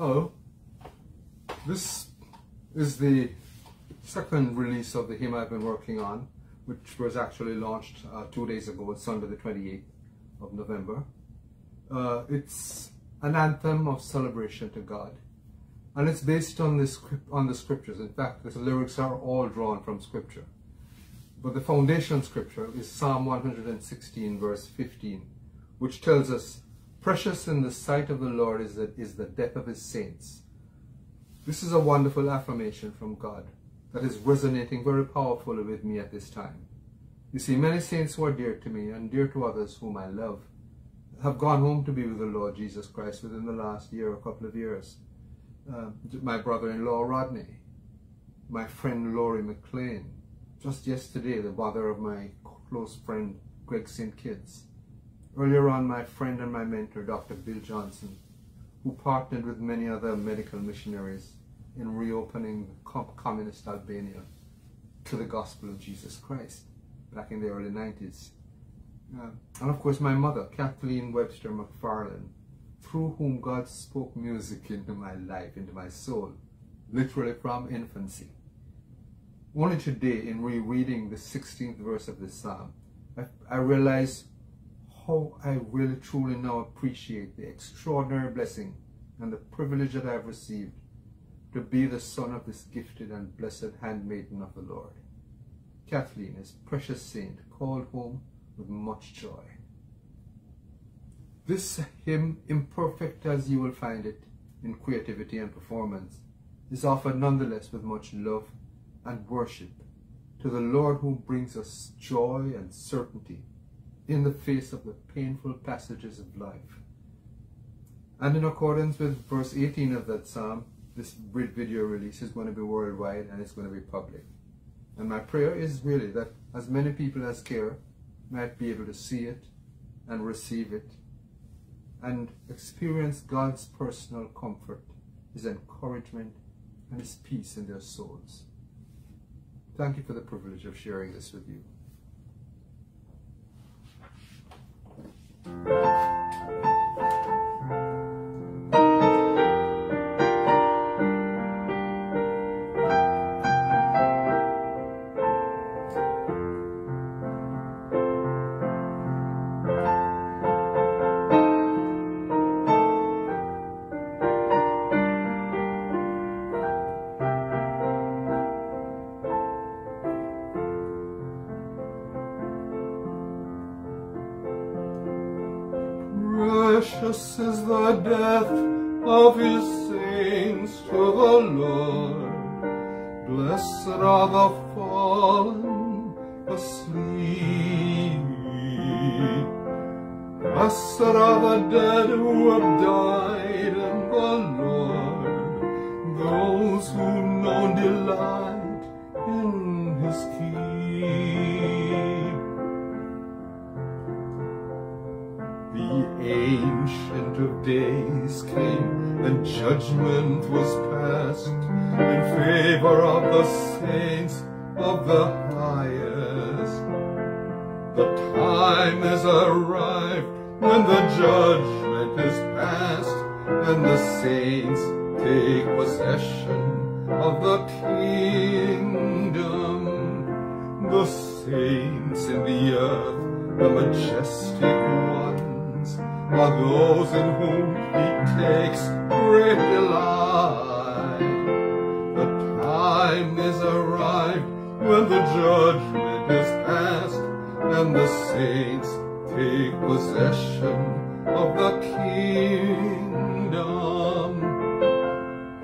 Hello. This is the second release of the hymn I've been working on, which was actually launched uh, two days ago, Sunday the 28th of November. Uh, it's an anthem of celebration to God, and it's based on the, script, on the scriptures. In fact, the lyrics are all drawn from scripture. But the foundation scripture is Psalm 116, verse 15, which tells us, Precious in the sight of the Lord is the, is the death of his saints. This is a wonderful affirmation from God that is resonating very powerfully with me at this time. You see, many saints who are dear to me and dear to others whom I love have gone home to be with the Lord Jesus Christ within the last year, a couple of years. Uh, my brother-in-law Rodney, my friend Laurie McLean, just yesterday the mother of my close friend Greg St. Kitts. Earlier on, my friend and my mentor, Dr. Bill Johnson, who partnered with many other medical missionaries in reopening communist Albania to the gospel of Jesus Christ back in the early 90s. Uh, and of course, my mother, Kathleen Webster McFarlane, through whom God spoke music into my life, into my soul, literally from infancy. Only today, in rereading the 16th verse of this psalm, I, I realize how I really truly now appreciate the extraordinary blessing and the privilege that I have received to be the son of this gifted and blessed handmaiden of the Lord. Kathleen, his precious saint, called home with much joy. This hymn, imperfect as you will find it in creativity and performance, is offered nonetheless with much love and worship to the Lord who brings us joy and certainty in the face of the painful passages of life. And in accordance with verse 18 of that psalm, this video release is going to be worldwide and it's going to be public. And my prayer is really that as many people as care might be able to see it and receive it and experience God's personal comfort, His encouragement, and His peace in their souls. Thank you for the privilege of sharing this with you. Precious is the death of his saints to the Lord. Blessed are the fallen asleep. Blessed are the dead who have died in the Lord, those who know delight in his keep. Ancient of Days came and judgment was passed in favor of the saints of the highest. The time has arrived when the judgment is passed and the saints take possession of the kingdom. The saints in the earth, the majestic are those in whom he takes great delight. The time is arrived when the judgment is passed, and the saints take possession of the kingdom.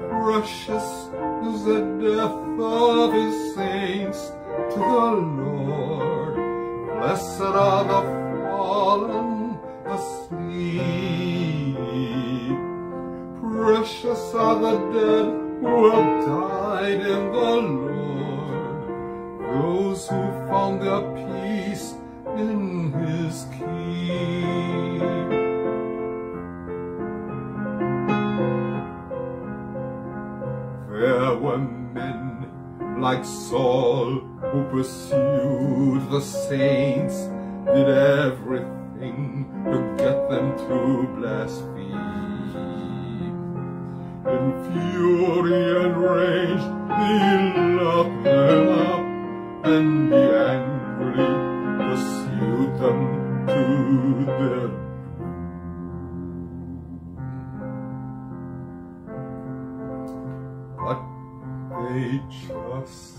Precious is the death of his saints the dead who have died in the Lord, those who found their peace in his keep. There were men like Saul who pursued the saints, did everything to get them to blaspheme. In fury and rage, he locked them up, and he angry pursued them to their But they just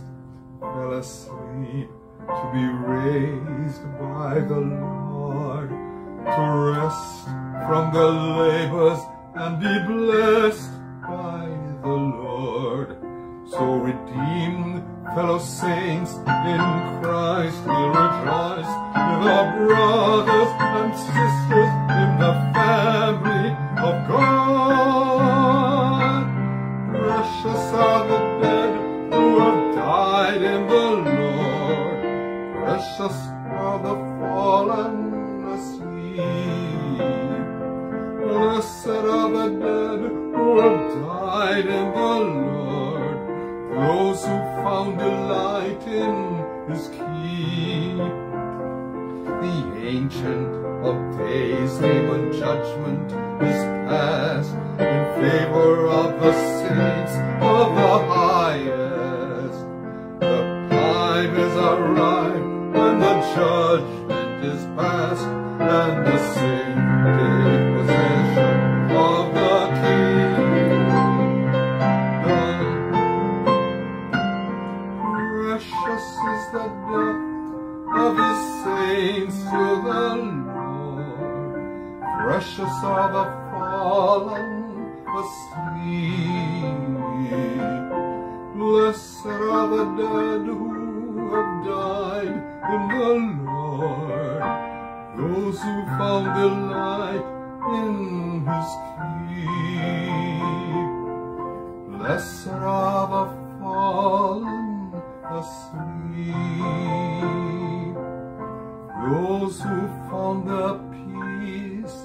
fell asleep to be raised by the Lord, to rest from their labors and be blessed by the Lord. So redeemed fellow saints in Christ will rejoice with our brothers and sisters in the family of God. Precious are the dead who have died in the Lord. Precious are the fallen asleep. Blessed are the dead who have died in the Lord. Those who found delight in his keep. The ancient of days name on judgment is past in favor of the saints of the highest. The time is arrived when the judgment is past and the saints is the death of his saints to the Lord. Precious are the fallen asleep. Blessed are the dead who have died in the Lord. Those who found delight in his keep. Blessed are the fallen asleep. Those who found the peace